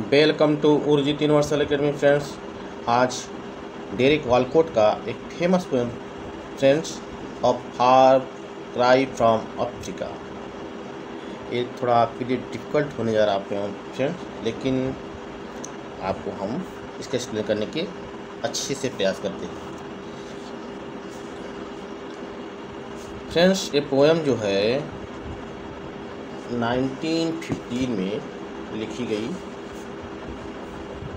Welcome to Urjit universal academy friends. आज Derek Walcott का एक famous poem friends of far cry from Africa ये थोड़ा आपके लिए डिफ़िकल्ट होने जा रहा है पोएम फ्रेंड्स लेकिन आपको हम इसका एक्सप्लेन करने के अच्छे से प्रयास करते हैं। फ्रेंड्स ये पोएम जो है 1915 में लिखी गई।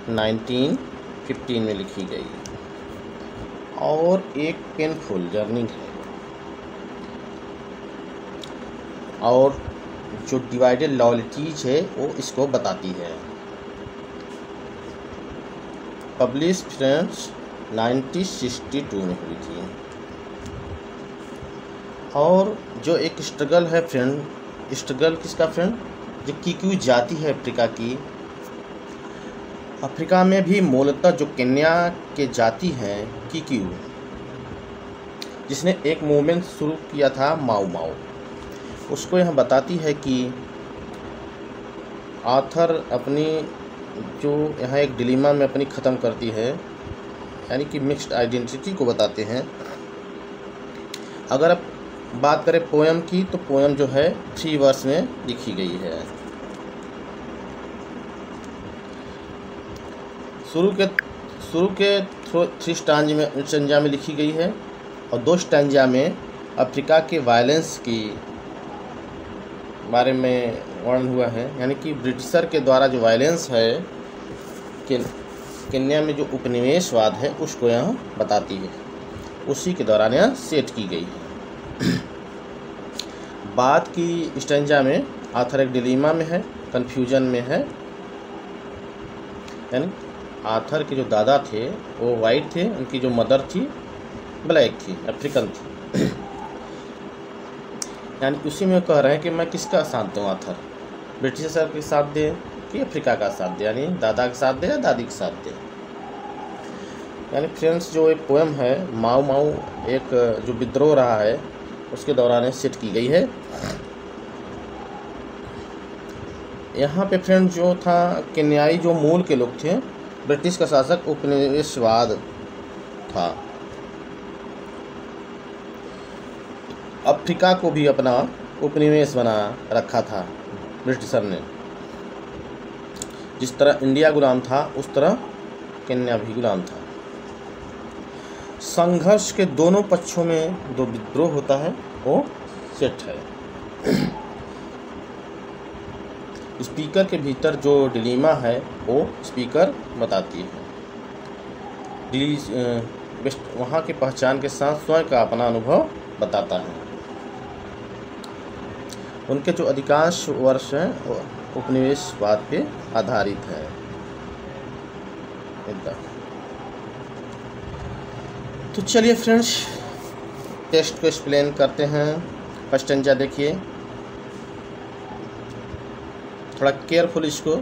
1915 में लिखी गई और एक पेनफुल जर्नी है। और जो डिवाइडेड लॉयल्टीज है, वो इसको बताती है। पब्लिश फ्रेंड्स 1962 में हुई थी। और जो एक स्ट्रगल है फ्रेंड, स्ट्रगल किसका फ्रेंड? जो की क्यों जाति है अफ्रीका की अफ्रीका में भी मूलतः जो केन्या के जाति हैं की जिसने एक मूवमेंट शुरू किया था, माओ माओ। उसको यह बताती है कि आथर अपनी जो यहाँ एक डिलीमा में अपनी ख़त्म करती है, यानी कि मिक्स्ड आइडेंटिटी को बताते हैं। अगर आप बात करें पोएम की तो पोएम जो है, थ्री वर्स में लिखी गई है। शुरू के शुरू के थ्रो, थ्री स्टांज में स्टंजा में लिखी गई है और दो स्टंजा में अफ्रीका के वायलेंस की बारे में वर्णन हुआ है। यानी कि ब्रिटिशर के द्वारा जो वायलेंस है, कि, केन्या में जो उपनिवेशवाद है, उसको यहाँ बताती है। उसी के दौरान यहाँ सेट की गई है। बाद की स्टंजा में आथर एक डिलीमा में है, कन्फ्यूज़न में है। यानी आथर के जो दादा थे, वो वाइट थे, उनकी जो मदर थी ब्लैक थी अफ्रीकन थी। यानी उसी में कह रहे हैं कि मैं किसका साथ दूँ आथर? ब्रिटिश सर के साथ दे कि अफ्रीका का साथ दे? यानी दादा के साथ दे या दादी के साथ दे? यानी फ्रेंड्स जो एक पोएम है माओ माओ एक, जो विद्रोह रहा है, उसके दौरान सेट की गई है। यहाँ पे फ्रेंड जो था केन्याई जो मूल के लोग थे ब्रिटिश का शासक उपनिवेशवाद था। अफ्रीका को भी अपना उपनिवेश बना रखा था ब्रिटिशर ने। जिस तरह इंडिया गुलाम था, उस तरह केन्या भी गुलाम था। संघर्ष के दोनों पक्षों में जो विद्रोह होता है, वो सेट है। स्पीकर के भीतर जो डिलीमा है, वो स्पीकर बताती है। डिली वहाँ के पहचान के साथ स्वयं का अपना अनुभव बताता है। उनके जो अधिकांश वर्ष हैं, वो उपनिवेशवाद पे आधारित है। तो चलिए फ्रेंड्स, टेस्ट को एक्सप्लेन करते हैं। फ़र्स्ट अंजा देखिए। थोड़ा केयरफुल इसको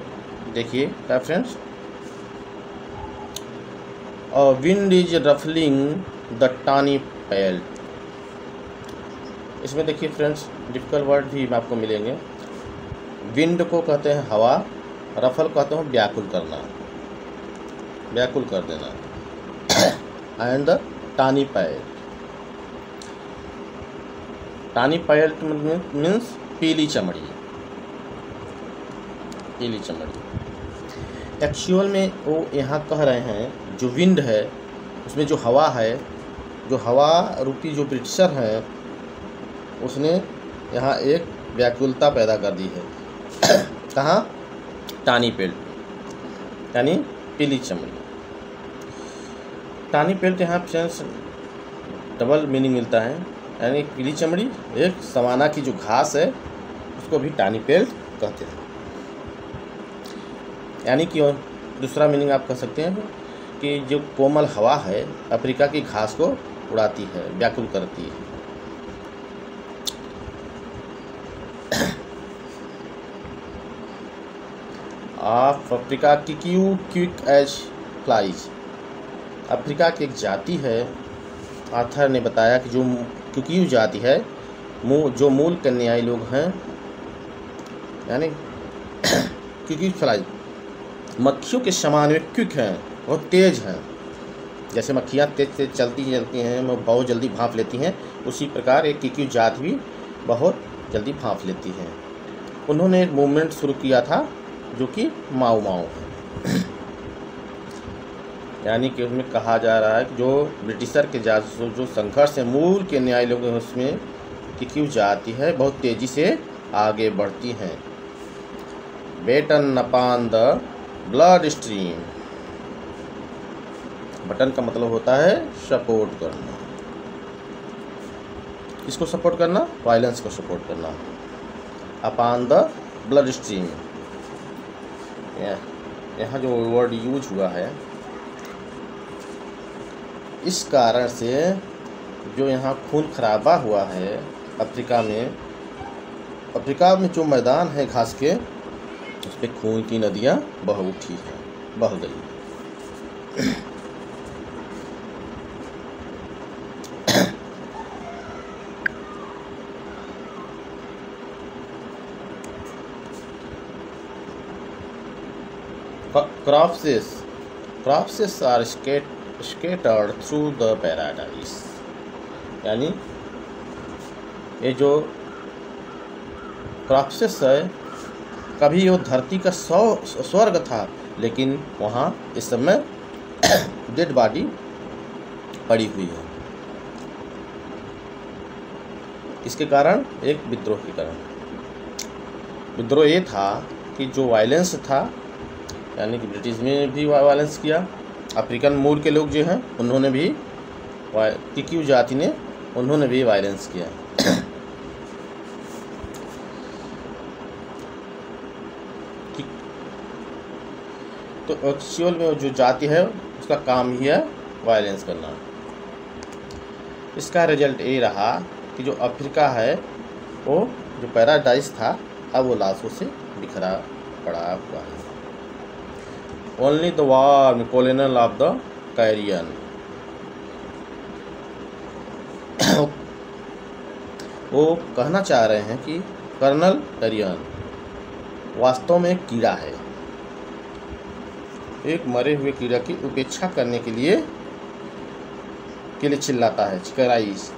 देखिए, क्या फ्रेंड्स और wind is ruffling the tawny pelt इसमें देखिए फ्रेंड्स डिफ़िकल्ट वर्ड भी आपको मिलेंगे। विंड को कहते हैं हवा रफल कहते हैं व्याकुल करना। व्याकुल कर देना। And the tawny pelt tawny pelt means पीली चमड़ी। पीली चमड़ी एक्चुअल में वो यहाँ कह रहे हैं, जो विंड है, उसमें जो हवा है, जो हवा रूपी जो ब्रिटिशर है, उसने यहाँ एक व्याकुलता पैदा कर दी है। कहाँ? टानी पेल्ट यानी पीली चमड़ी। टानी पेल्ट यहाँ फ्रेंड्स डबल मीनिंग मिलता है। यानी पीली चमड़ी एक समाना की जो घास है, उसको भी टानी पेल्ट कहते हैं। यानी कि दूसरा मीनिंग आप कह सकते हैं कि जो कोमल हवा है, अफ्रीका की घास को उड़ाती है, व्याकुल करती है। Of Africa Kikuyu, quick as flies. Africa की एक जाति है, आथर ने बताया कि जो, क्योंकि जाति है जो मूल कन्याई लोग हैं, यानी क्योंकि फ्लाई मक्खियों के समान वे क्विक हैं बहुत तेज हैं। जैसे मक्खियाँ तेज तेज चलती चलती हैं, वो बहुत जल्दी भाप लेती हैं, उसी प्रकार एक किक्यू जात भी बहुत जल्दी भाप लेती हैं। उन्होंने एक मूवमेंट शुरू किया था, जो कि माओ माओ है। यानी कि उसमें कहा जा रहा है कि जो ब्रिटिशर के जासूस जो संघर्ष है, मूल के न्याय लोग हैं, उसमें कि क्यों जाती है बहुत तेज़ी से आगे बढ़ती हैं। Batten upon the bloodstream batten का मतलब होता है सपोर्ट करना। किसको सपोर्ट करना? वायलेंस को सपोर्ट करना। अपान द ब्लड स्ट्रीम यहाँ जो वर्ड यूज़ हुआ है, इस कारण से जो यहाँ खून खराबा हुआ है अफ्रीका में अफ्रीका में जो मैदान है घास के उस पर खून की नदियाँ बह उठी हैं, बह गई corpses corpses are scat scattered through the paradise. यानी ये जो क्रॉप्सिस है कभी वो धरती का सौ, स्वर्ग था, लेकिन वहाँ इस समय डेड बॉडी पड़ी हुई है। इसके कारण एक विद्रोह के कारण विद्रोह ये था कि जो वायलेंस था, यानी कि ब्रिटिश में भी वायलेंस किया अफ्रीकन मूल के लोग जो हैं, उन्होंने भी टिक्यू जाति ने, उन्होंने भी वायलेंस किया। एक्चुअल में जो जाति है, उसका काम ही है वायलेंस करना। इसका रिज़ल्ट ये रहा कि जो अफ्रीका है, वो जो पैराडाइज था, अब वो लाशों से बिखरा पड़ा हुआ है। Only the warm colonel of the Carrion. वो कहना चाह रहे हैं कि कर्नल करियन वास्तव में कीड़ा है। एक मरे हुए कीड़ा की उपेक्षा करने के लिए के लिए चिल्लाता है चिकराइज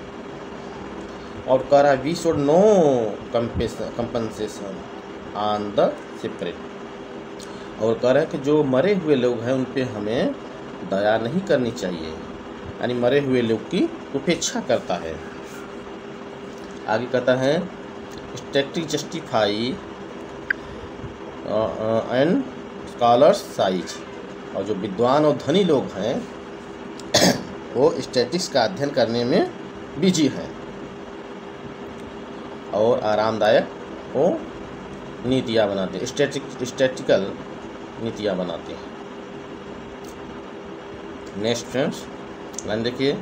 और कह रहा है we should no compensation. On the separate. और कह रहे हैं कि जो मरे हुए लोग हैं, उन पर हमें दया नहीं करनी चाहिए। यानी मरे हुए लोग की उपेक्षा करता है। आगे कहता है statistics justify and scholars seize और जो विद्वान और धनी लोग हैं, वो स्टैटिक्स का अध्ययन करने में बिज़ी हैं। और आरामदायक वो नीतियाँ बनाते हैं, स्टैटिक, स्टैटिकल नीतियाँ बनाते हैं। नेक्स्ट फ्रेंड्स लाइन देखिए।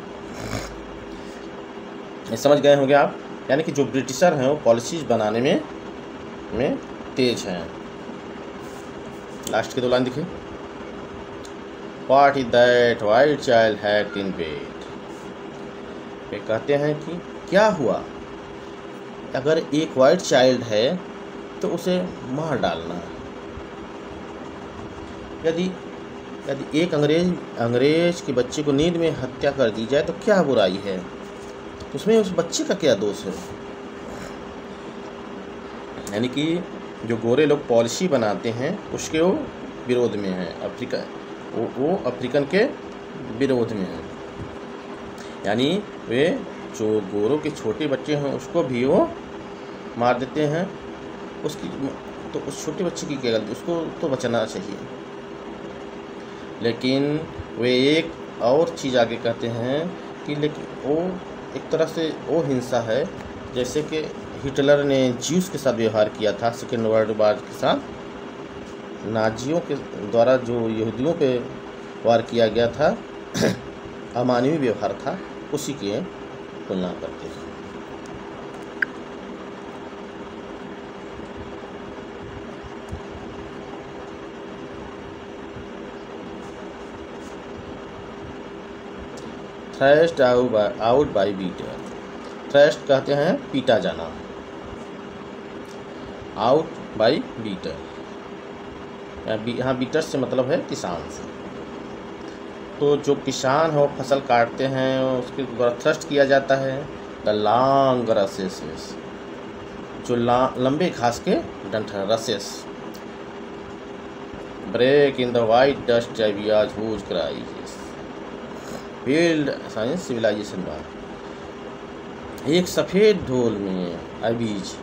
समझ गए होंगे आप, यानी कि जो ब्रिटिशर हैं, वो पॉलिसीज़ बनाने में में तेज हैं। लास्ट के दो लाइन देखिए। Is that white child had in bed. वे कहते हैं कि क्या हुआ? अगर एक वाइट चाइल्ड है तो उसे मार डालना। यदि यदि एक अंग्रेज़ अंग्रेज़ के बच्चे को नींद में हत्या कर दी जाए तो क्या बुराई है? उसमें उस बच्चे का क्या दोष है? यानी कि जो गोरे लोग पॉलिसी बनाते हैं, उसके वो विरोध में हैं। अफ्रीका वो वो अफ्रीकन के विरोध में हैं। यानी वे जो गोरों के छोटे बच्चे हैं, उसको भी वो मार देते हैं। उसकी तो उस छोटे बच्चे की क्या गलती, उसको तो बचाना चाहिए। लेकिन वे एक और चीज़ आगे कहते हैं कि लेकिन वो एक तरह से वो हिंसा है। जैसे कि हिटलर ने ज्यूस के साथ व्यवहार किया था, सेकेंड वर्ल्ड वार के साथ। नाजियों के द्वारा जो यहूदियों पे वार किया गया था अमानवीय व्यवहार था, उसी की तुलना करते हैं। Threshed out by beater threshed कहते हैं, पीटा जाना। आउट बाई बीटर यहाँ बीटर्स से मतलब है किसान से। तो जो किसान हो फ़सल काटते हैं, उसके द्वारा थ्रस्ट किया जाता है, द लॉन्ग रसेस। जो लंबे घास के डंठ रसेस। Break in the white dust ibis whose cries field science civilization बार एक सफ़ेद ढोल में अबीज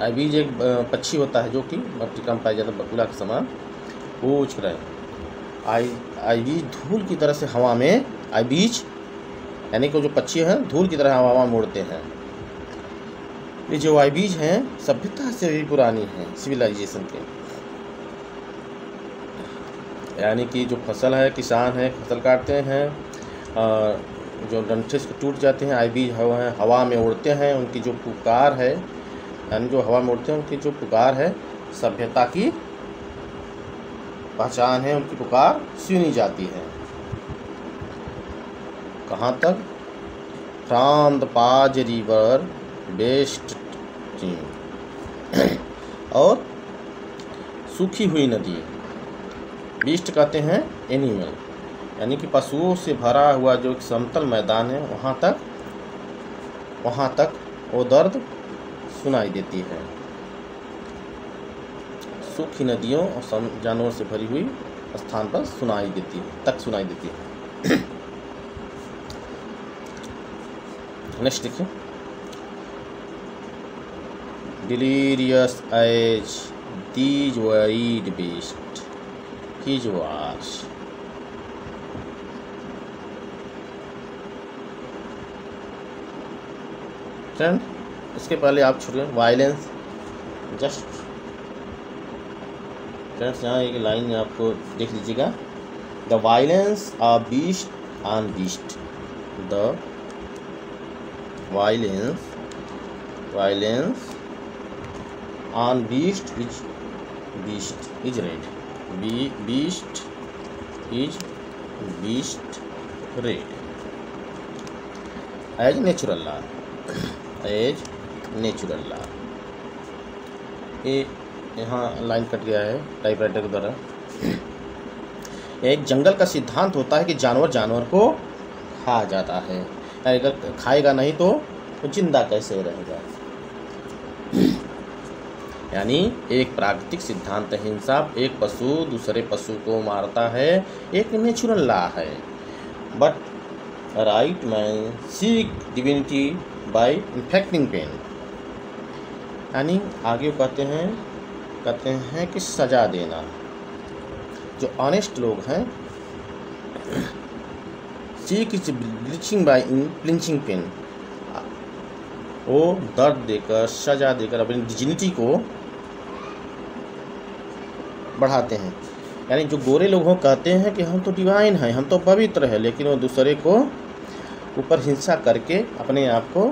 अबीज एक पक्षी होता है जो कि अफ्रीका में पाया जाता है बकुला के समान पूछ रहे आई आईबीज धूल की तरह से हवा में आईबीज यानी कि जो पक्षी हैं, धूल की तरह हवा में उड़ते हैं। ये जो आईबीज हैं, सभ्यता से भी पुरानी हैं सिविलाइजेशन के। यानी कि जो फ़सल है, किसान है, फ़सल काटते हैं जो डंठे टूट जाते हैं आईबीज हवा है हवा में उड़ते हैं, उनकी जो पुकार है यानी जो हवा में उड़ते हैं, उनकी जो पुकार है, सभ्यता की पहचान है, उनकी पुकार सुनी जाती है। कहाँ तक? फ्रॉम पाज रिवर बेस्ट और सूखी हुई नदी बीस्ट कहते हैं एनिमल, यानी कि पशुओं से भरा हुआ जो एक समतल मैदान है, वहाँ तक वहाँ तक वो दर्द सुनाई देती है। सूखी नदियों और जानवर से भरी हुई स्थान पर सुनाई देती है, तक सुनाई देती है। नेक्स्ट देखिए। Delirious as these worried beasts his wars friend इसके पहले आप छोड़िए वायलेंस जस्ट फ्रेंड्स यहाँ एक लाइन आपको देख लीजिएगा। The violence of beast on beast the violence violence on beast is beast is read be beast is beast read as natural law as natural law. ये यहाँ लाइन कट गया है typewriter के द्वारा। एक जंगल का सिद्धांत होता है कि जानवर जानवर को खा जाता है। अगर खाएगा नहीं तो वो ज़िंदा कैसे रहेगा? यानी एक प्राकृतिक सिद्धांत है हिंसा एक पशु दूसरे पशु को मारता है, एक नेचुरल लॉ है। But right man seek divinity by infecting pain यानी आगे कहते हैं कहते हैं कि सज़ा देना। जो ऑनेस्ट लोग हैं seek is bleaching by in flinching pain वो दर्द देकर, सज़ा देकर अपनी डिजिनिटी को बढ़ाते हैं। यानी जो गोरे लोग हों, कहते हैं कि हम तो डिवाइन हैं, हम तो पवित्र हैं, लेकिन वो दूसरे को ऊपर हिंसा करके अपने आप को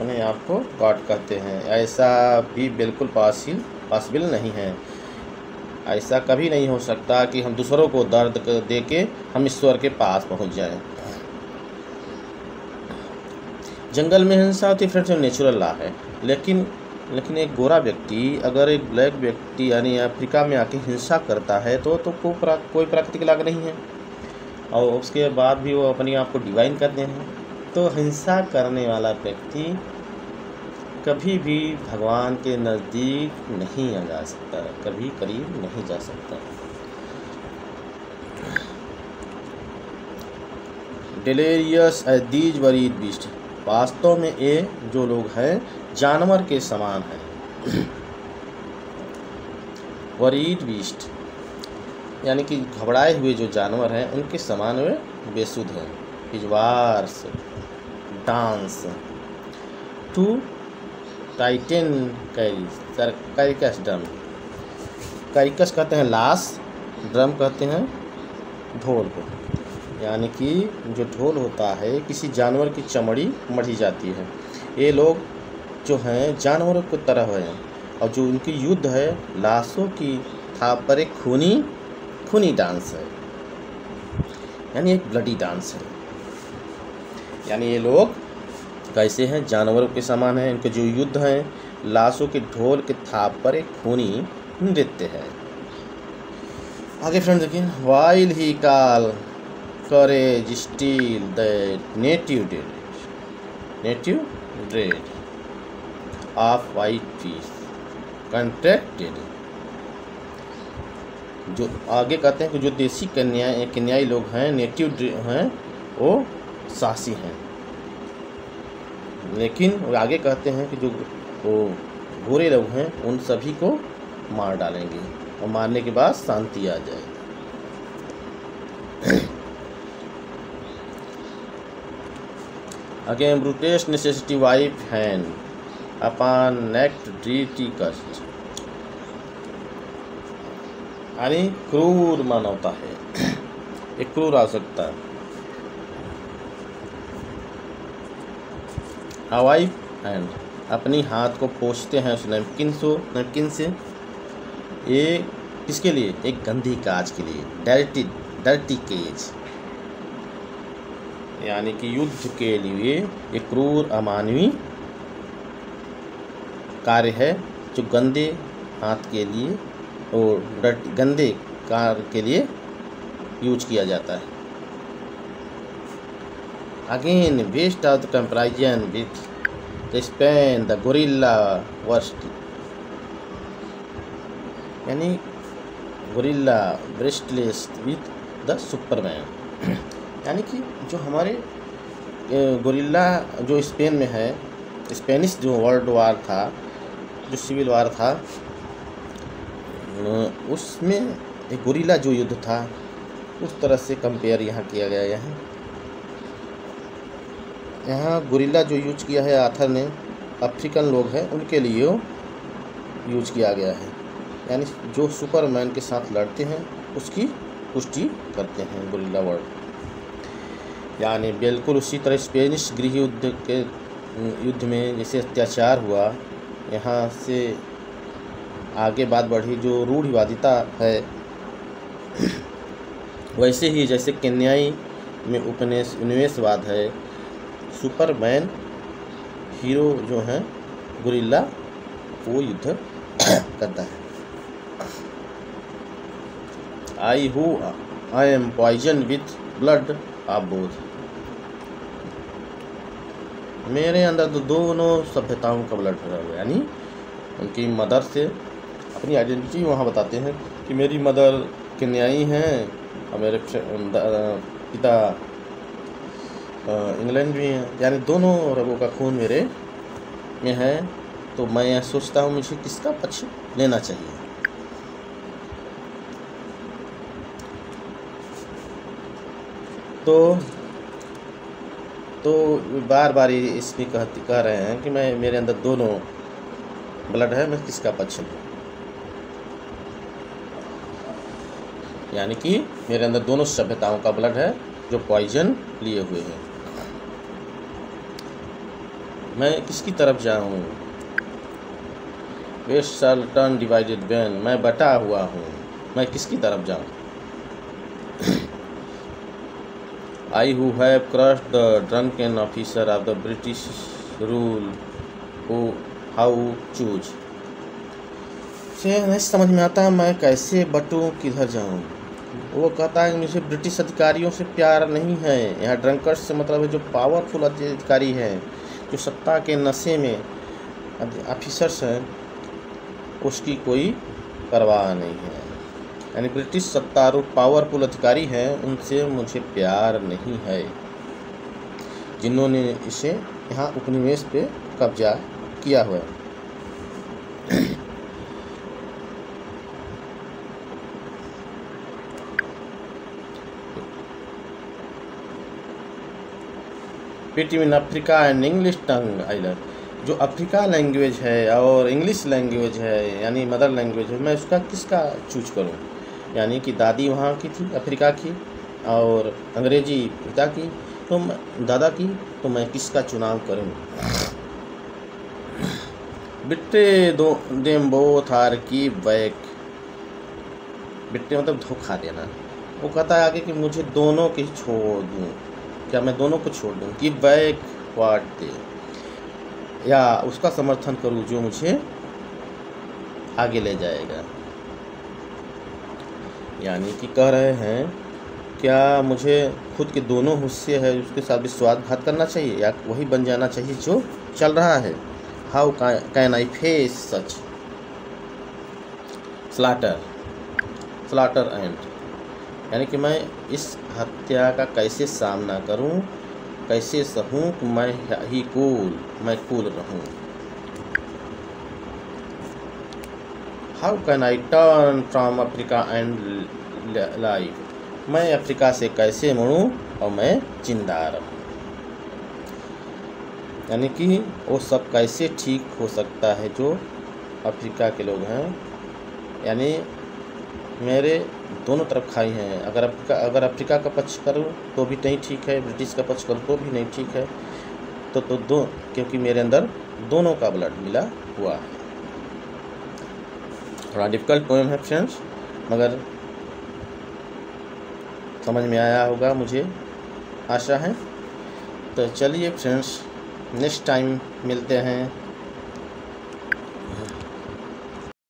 अपने आप को गॉड कहते हैं। ऐसा भी बिल्कुल पॉसिल पॉसिबल नहीं है। ऐसा कभी नहीं हो सकता कि हम दूसरों को दर्द दे के हम ईश्वर के पास पहुँच जाएँ। जंगल में हिंसा होती फ्रेंड्स नेचुरल लॉ है। लेकिन लेकिन एक गोरा व्यक्ति अगर एक ब्लैक व्यक्ति यानी अफ्रीका में आके हिंसा करता है तो तो को प्रा, कोई प्राकृतिक लाग नहीं है। और उसके बाद भी वो अपने आप को डिवाइन करते हैं। तो हिंसा करने वाला व्यक्ति कभी भी भगवान के नज़दीक नहीं आ जा सकता, कभी करीब नहीं जा सकता। डिलेरियस दीज वरीद बीस्ट, वास्तव में ये जो लोग हैं, जानवर के समान हैं। वरीड बिस्ट, यानी कि घबराए हुए जो जानवर हैं, उनके समान वे बेसुध हैं। His wars dance to tighten carry carcass drum. Carcass कहते हैं लाश ड्रम कहते हैं ढोल को। यानी कि जो ढोल होता है, किसी जानवर की चमड़ी मढ़ी जाती है। ये लोग जो हैं, जानवरों की तरह हैं। और जो उनकी युद्ध है लाशों की था, पर एक खूनी खूनी डांस है। यानी एक ब्लडी डांस है। यानी ये लोग कैसे हैं? जानवरों के समान हैं, इनके जो युद्ध हैं, लाशों के ढोल के थाप पर एक खूनी नृत्य है। आगे फ्रेंड देखिए वाइल ही काल courage still the native dread native dread of white fish contracted जो आगे कहते हैं कि जो देसी कन्या कन्याई लोग हैं नेटिव हैं, वो सासी हैं। लेकिन वो आगे कहते हैं कि जो वो गोरे लोग हैं उन सभी को मार डालेंगे और मारने के बाद शांति आ जाएगी। Again, brutish necessity wipe hand upon neck ड्रीटी कस्ट यानी क्रूर मानवता है। एक क्रूर आ सकता है। हवाई हैंड अपनी हाथ को पोछते हैं उस नैपकिन से नैपकिन से। ये किसके लिए? एक गंदी काज के लिए। डर्टी डर्टी केज यानी कि युद्ध के लिए एक क्रूर, अमानवीय कार्य है, जो गंदे हाथ के लिए और गंदे कार के लिए यूज़ किया जाता है। Of the comparison with the Spain the gorilla worst यानी gorilla wrestles with the superman यानी कि जो हमारे गोरिल्ला जो स्पेन में है स्पेनिश जो वर्ल्ड वार था जो सिविल वार था उसमें एक गोरिल्ला जो युद्ध था उस तरह से कंपेयर यहाँ किया गया है यहाँ गोरिल्ला जो यूज़ किया है आथर ने, अफ्रीकन लोग हैं, उनके लिए यूज़ किया गया है। यानी जो सुपरमैन के साथ लड़ते हैं, उसकी पुष्टि करते हैं गोरिल्ला वर्ड यानी बिल्कुल उसी तरह स्पेनिश गृह युद्ध के, युद्ध में जैसे अत्याचार हुआ, यहाँ से आगे बात बढ़ी, जो रूढ़िवादिता है, वैसे ही जैसे केन्याई में उपनिवेश, उपनिवेशवाद है सुपरमैन हीरो जो हैं, गुरिल्ला, वो युद्ध करता है। I who, I am poison with blood आप बोध मेरे अंदर तो दोनों सभ्यताओं का ब्लड भरा हुआ यानी उनकी मदर से अपनी आइडेंटिटी वहाँ बताते हैं कि मेरी मदर केन्याई हैं, और मेरे पिता इंग्लैंड भी हैं यानी दोनों रगों का खून मेरे में है तो मैं यह सोचता हूँ मुझे किसका पक्ष लेना चाहिए। तो तो बार बार इसमें कहती कह रहे हैं कि मैं, मेरे अंदर दोनों ब्लड है, मैं किसका पक्ष लूँ? यानी कि मेरे अंदर दोनों सभ्यताओं का ब्लड है, जो पॉइजन लिए हुए हैं। मैं किसकी तरफ़ जाऊँ? वेस्ट साल टर्न डिवाइडेड बैन, मैं बटा हुआ हूँ। मैं किसकी तरफ़ जाऊँ? I who have crushed the drunken officer of the British rule, who, how choose? से नहीं समझ में आता, मैं कैसे बटूँ किधर जाऊँ? वो कहता है मुझे ब्रिटिश अधिकारियों से प्यार नहीं है। यहाँ ड्रंकर्स से मतलब है जो पावरफुल अधिकारी हैं। जो सत्ता के नशे में ऑफिसर्स हैं, उसकी कोई परवाह नहीं है। यानी ब्रिटिश सत्तारूढ़ पावरफुल अधिकारी हैं, उनसे मुझे प्यार नहीं है। जिन्होंने इसे यहाँ उपनिवेश पे कब्जा किया हुआ है। Between Africa and English tongue island जो अफ्रीका लैंग्वेज है और इंग्लिश लैंग्वेज है, यानी मदर लैंग्वेज है, मैं उसका किसका चूज़ करूँ? यानी कि दादी वहाँ की थी, अफ्रीका की, और अंग्रेज़ी पिता की तो दादा की तो मैं किसका चुनाव करूँ? बिट्टे दो, देम बोथ आर की बैक। बिट्टे मतलब धोखा देना। वो कहता है आगे कि मुझे दोनों की छोड़ दूँ। क्या मैं दोनों को छोड़ दूँ? कि बैक वाट दे या उसका समर्थन करूँ जो मुझे आगे ले जाएगा? यानी कि कह रहे हैं, क्या मुझे खुद के दोनों हिस्से है, उसके साथ भी विश्वासघात करना चाहिए? या वही बन जाना चाहिए जो चल रहा है? How can I face such slaughter slaughter and यानी कि मैं इस हत्या का कैसे सामना करूँ, कैसे सहूं कि मैं ही कूल, मैं कूल रहूँ? How can I turn from Africa and life मैं अफ्रीका से कैसे मुड़ूं और मैं ज़िंदा रहूँ? यानी कि वो सब कैसे ठीक हो सकता है जो अफ्रीका के लोग हैं? यानी मेरे दोनों तरफ़ खाई हैं। अगर अफ्रीका अगर अफ्रीका का पक्ष करो तो भी नहीं ठीक है। ब्रिटिश का पक्ष करो तो भी नहीं ठीक है। तो तो दो क्योंकि मेरे अंदर दोनों का ब्लड मिला हुआ है। थोड़ा डिफ़िकल्ट पोएम है फ्रेंड्स मगर समझ में आया होगा मुझे। आशा है। तो चलिए फ्रेंड्स नेक्स्ट टाइम मिलते हैं।